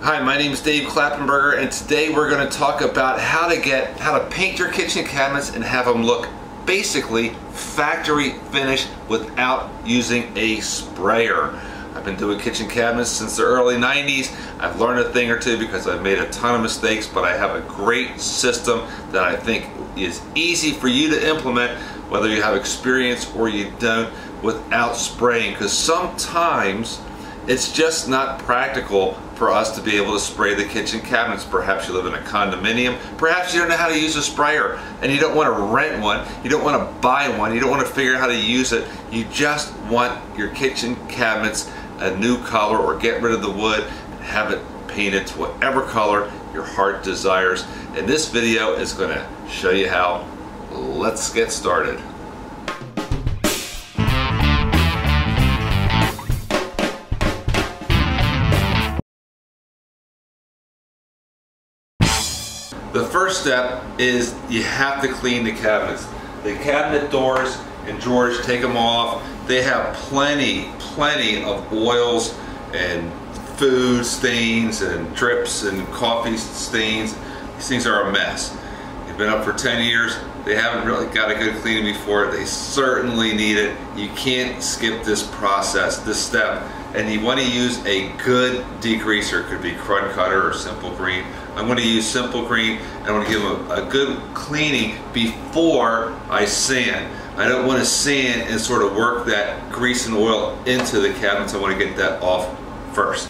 Hi, my name is Dave Klappenberger and today we're going to talk about how to get how to paint your kitchen cabinets and have them look basically factory finish without using a sprayer. I've been doing kitchen cabinets since the early 90s. I've learned a thing or two because I've made a ton of mistakes, but I have a great system that I think is easy for you to implement whether you have experience or you don't without spraying because sometimes it's just not practical for us to be able to spray the kitchen cabinets. Perhaps you live in a condominium. Perhaps you don't know how to use a sprayer and you don't want to rent one. You don't want to buy one. You don't want to figure out how to use it. You just want your kitchen cabinets a new color or get rid of the wood and have it painted to whatever color your heart desires. And this video is going to show you how. Let's get started. The first step is you have to clean the cabinets. The cabinet doors and drawers, take them off. They have plenty, plenty of oils and food stains and drips and coffee stains. These things are a mess. They've been up for 10 years. They haven't really got a good cleaning before. They certainly need it. You can't skip this process, this step. And you want to use a good degreaser. It could be Krud Cutter or Simple Green. I'm going to use Simple Green and I want to give them a, a good cleaning before I sand. I don't want to sand and sort of work that grease and oil into the cabinets. I want to get that off first.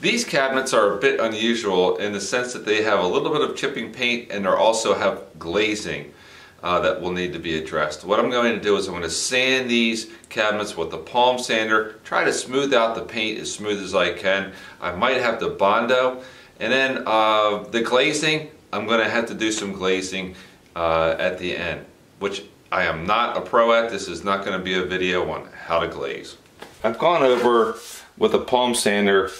These cabinets are a bit unusual in the sense that they have a little bit of chipping paint and they also have glazing uh, that will need to be addressed. What I'm going to do is I'm going to sand these cabinets with the palm sander, try to smooth out the paint as smooth as I can. I might have to Bondo and then uh, the glazing, I'm going to have to do some glazing uh, at the end, which I am not a pro at. This is not going to be a video on how to glaze. I've gone over with a palm sander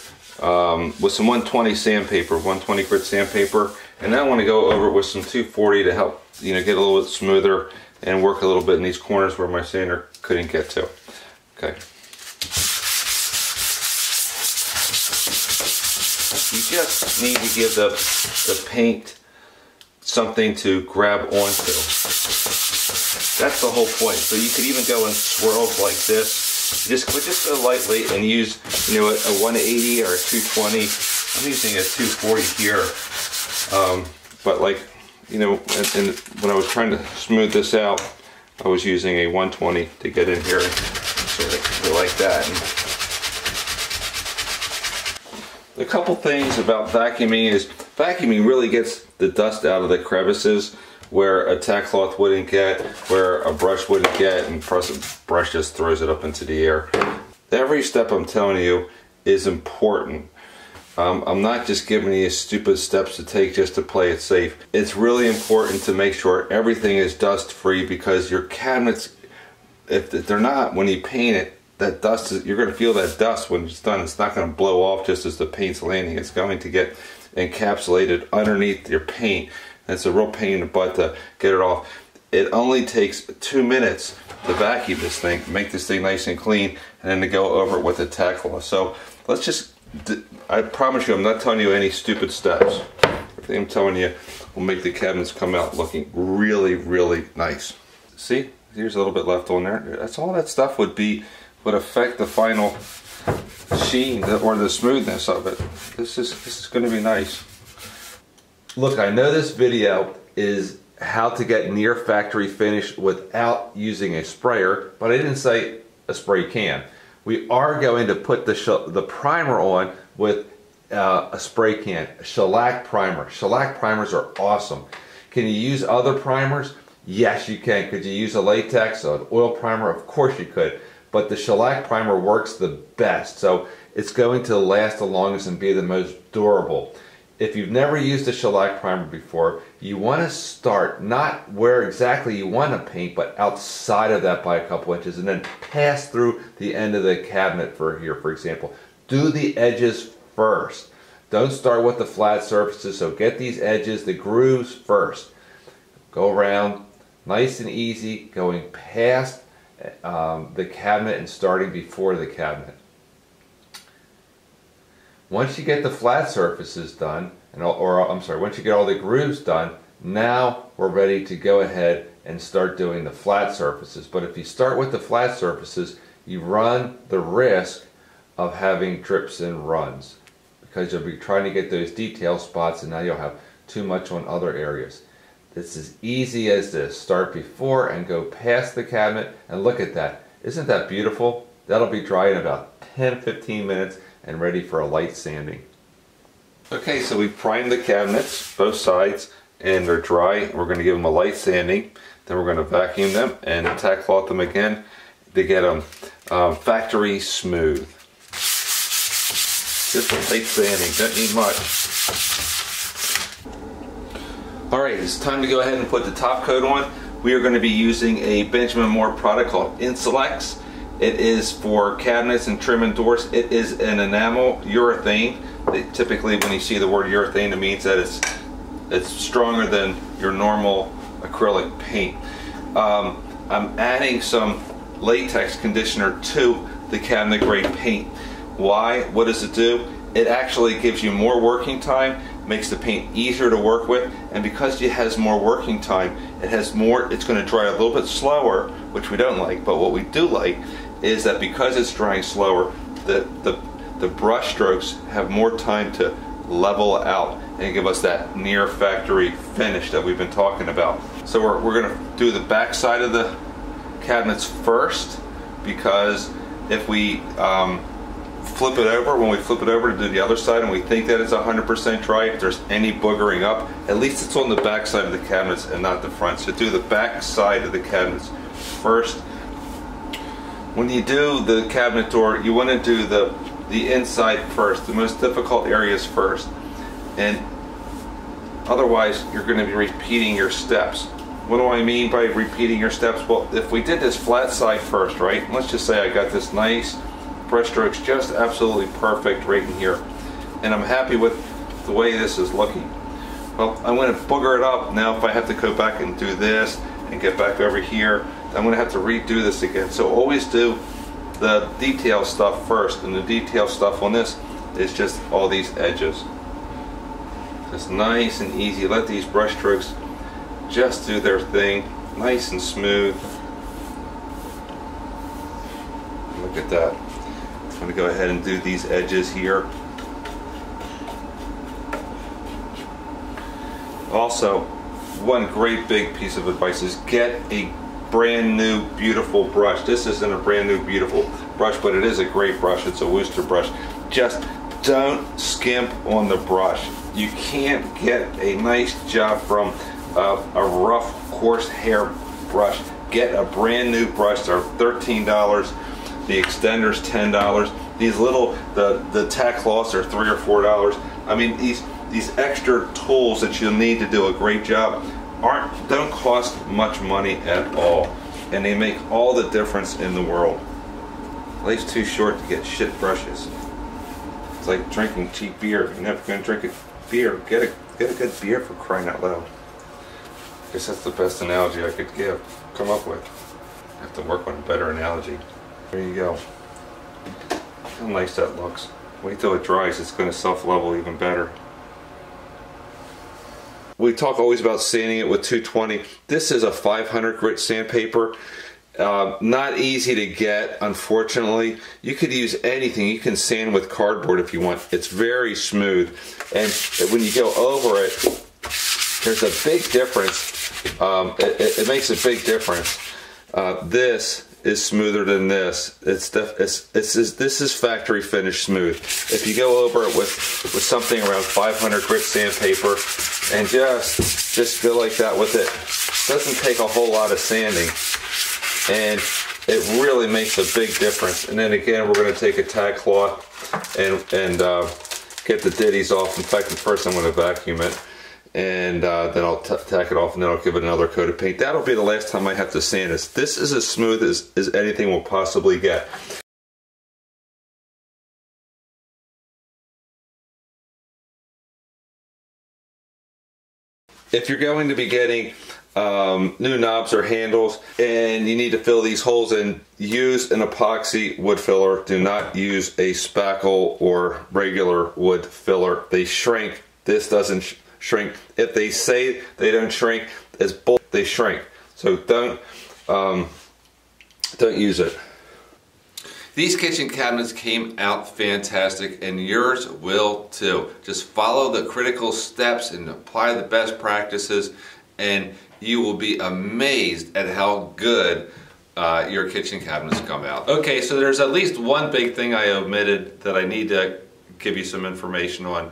um, with some 120 sandpaper, 120 grit sandpaper, and now I want to go over with some 240 to help you know get a little bit smoother and work a little bit in these corners where my sander couldn't get to. Okay. You just need to give the, the paint something to grab onto. That's the whole point. So you could even go in swirls like this. Just, just go lightly and use, you know, a, a 180 or a 220. I'm using a 240 here. Um, but like, you know, and, and when I was trying to smooth this out, I was using a 120 to get in here, sort of like that. And a couple things about vacuuming is vacuuming really gets the dust out of the crevices where a tack cloth wouldn't get, where a brush wouldn't get, and a brush just throws it up into the air. Every step I'm telling you is important. Um, I'm not just giving you stupid steps to take just to play it safe. It's really important to make sure everything is dust free because your cabinets, if they're not, when you paint it, that dust is, you're going to feel that dust when it's done. It's not going to blow off just as the paint's landing. It's going to get encapsulated underneath your paint. And it's a real pain in the butt to get it off. It only takes two minutes to vacuum this thing, make this thing nice and clean, and then to go over it with a tack cloth. So let's just, I promise you I'm not telling you any stupid steps. I'm telling you we'll make the cabinets come out looking really, really nice. See, here's a little bit left on there. That's all that stuff would be would affect the final sheen or the smoothness of it. This is this is going to be nice. Look, I know this video is how to get near factory finish without using a sprayer, but I didn't say a spray can. We are going to put the the primer on with uh, a spray can, shellac primer. Shellac primers are awesome. Can you use other primers? Yes, you can. Could you use a latex, an oil primer? Of course you could but the shellac primer works the best. So it's going to last the longest and be the most durable. If you've never used a shellac primer before, you want to start not where exactly you want to paint, but outside of that by a couple inches and then pass through the end of the cabinet for here, for example. Do the edges first. Don't start with the flat surfaces, so get these edges, the grooves first. Go around nice and easy, going past um, the cabinet and starting before the cabinet. Once you get the flat surfaces done, and all, or I'm sorry, once you get all the grooves done, now we're ready to go ahead and start doing the flat surfaces. But if you start with the flat surfaces, you run the risk of having drips and runs because you'll be trying to get those detail spots and now you'll have too much on other areas. It's as easy as this. Start before and go past the cabinet and look at that. Isn't that beautiful? That'll be dry in about 10-15 minutes and ready for a light sanding. Okay, so we primed the cabinets, both sides, and they're dry. We're going to give them a light sanding. Then we're going to vacuum them and tack cloth them again to get them um, factory smooth. Just a light sanding, don't need much. Alright, it's time to go ahead and put the top coat on. We are going to be using a Benjamin Moore product called INSL-X. It is for cabinets and trim and doors. It is an enamel urethane. typically when you see the word urethane it means that it's it's stronger than your normal acrylic paint. Um, I'm adding some latex conditioner to the cabinet grade paint. Why? What does it do? It actually gives you more working time, makes the paint easier to work with, and because it has more working time, it has more, it's going to dry a little bit slower, which we don't like, but what we do like is that because it's drying slower, the, the, the brush strokes have more time to level out and give us that near factory finish that we've been talking about. So we're, we're going to do the back side of the cabinets first because if we um, flip it over, when we flip it over to do the other side and we think that it's 100% dry, if there's any boogering up, at least it's on the back side of the cabinets and not the front. So do the back side of the cabinets first. When you do the cabinet door, you want to do the, the inside first, the most difficult areas first. And otherwise, you're going to be repeating your steps. What do I mean by repeating your steps? Well, if we did this flat side first, right? Let's just say I got this nice brush strokes just absolutely perfect right in here. And I'm happy with the way this is looking. Well, I'm going to booger it up. Now if I have to go back and do this and get back over here, I'm going to have to redo this again. So always do the detail stuff first. And the detail stuff on this is just all these edges. Just nice and easy. Let these brush strokes just do their thing, nice and smooth. Look at that. I'm going to go ahead and do these edges here. Also, one great big piece of advice is get a brand new beautiful brush. This isn't a brand new beautiful brush, but it is a great brush. It's a Wooster brush. Just don't skimp on the brush. You can't get a nice job from uh, a rough, coarse hair brush. Get a brand new brush. They're $13. The extender's $10. These little, the, the tack cloths are 3 or $4. I mean, these, these extra tools that you'll need to do a great job aren't, don't cost much money at all. And they make all the difference in the world. Life's too short to get shit brushes. It's like drinking cheap beer. You're never to drink a beer. Get a, get a good beer for crying out loud I guess that's the best analogy I could give, come up with. I have to work on a better analogy. There you go. How nice that looks. Wait till it dries, it's going to self-level even better. We talk always about sanding it with 220. This is a 500 grit sandpaper. Uh, not easy to get, unfortunately. You could use anything. You can sand with cardboard if you want. It's very smooth. And when you go over it, there's a big difference um, it, it, makes a big difference. Uh, this is smoother than this. It's, def- it's, this is factory finish smooth. If you go over it with, with something around 500 grit sandpaper and just just go like that with it, doesn't take a whole lot of sanding, and it really makes a big difference. And then again, we're going to take a tack cloth and and uh, get the ditties off. In fact, first I'm going to vacuum it and uh, then I'll tack it off and then I'll give it another coat of paint. That'll be the last time I have to sand this. This is as smooth as, as anything will possibly get. If you're going to be getting um, new knobs or handles and you need to fill these holes in. Use an epoxy wood filler. Do not use a spackle or regular wood filler. They shrink. This doesn't shrink. If they say they don't shrink, it's bull. They shrink. So don't um, don't use it. These kitchen cabinets came out fantastic and yours will too. Just follow the critical steps and apply the best practices and you will be amazed at how good uh, your kitchen cabinets come out. Okay, so there's at least one big thing I omitted that I need to give you some information on.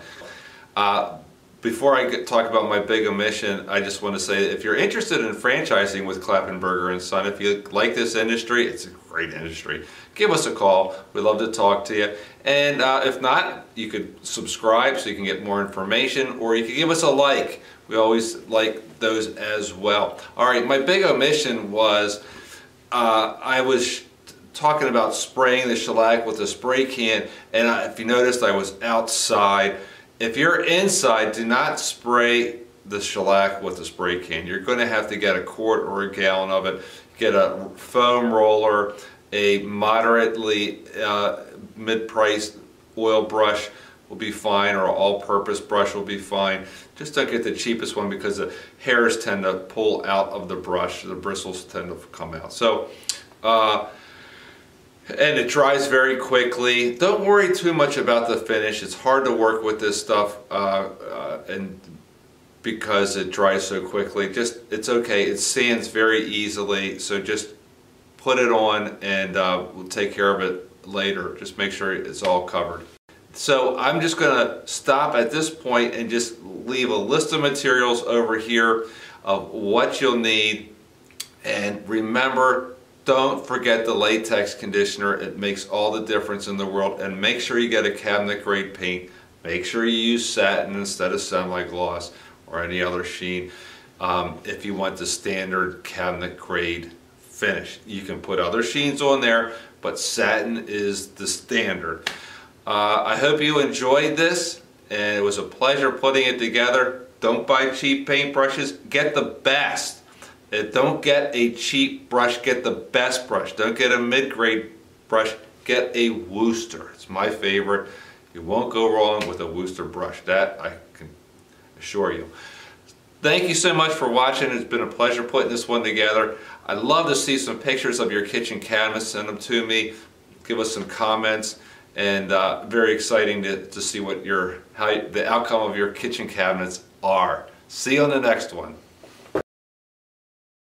Uh, before I get, talk about my big omission, I just want to say if you're interested in franchising with Klappenberger and Son, if you like this industry, it's a great industry. Give us a call. We'd love to talk to you. And uh, if not, you could subscribe so you can get more information, or you could give us a like. We always like those as well. All right, my big omission was uh, I was talking about spraying the shellac with a spray can, and I, if you noticed, I was outside. If you're inside, do not spray the shellac with a spray can. You're going to have to get a quart or a gallon of it. Get a foam roller, a moderately uh, mid-priced oil brush will be fine or all-purpose brush will be fine. Just don't get the cheapest one because the hairs tend to pull out of the brush. The bristles tend to come out. So uh, and it dries very quickly. Don't worry too much about the finish. It's hard to work with this stuff uh, uh, and because it dries so quickly. Just It's okay. It sands very easily. So just put it on and uh, we'll take care of it later. Just make sure it's all covered. So I'm just going to stop at this point and just leave a list of materials over here of what you'll need. And remember, don't forget the latex conditioner. It makes all the difference in the world. And make sure you get a cabinet grade paint. Make sure you use satin instead of semi-gloss or any other sheen. Um, if you want the standard cabinet grade finish. You can put other sheens on there, but satin is the standard. Uh, I hope you enjoyed this and it was a pleasure putting it together. Don't buy cheap paintbrushes, get the best. Don't get a cheap brush, get the best brush. Don't get a mid-grade brush, get a Wooster. It's my favorite. You won't go wrong with a Wooster brush. That I can assure you. Thank you so much for watching. It's been a pleasure putting this one together. I'd love to see some pictures of your kitchen cabinets. Send them to me. Give us some comments. And uh, very exciting to, to see what your how the outcome of your kitchen cabinets are. See you on the next one.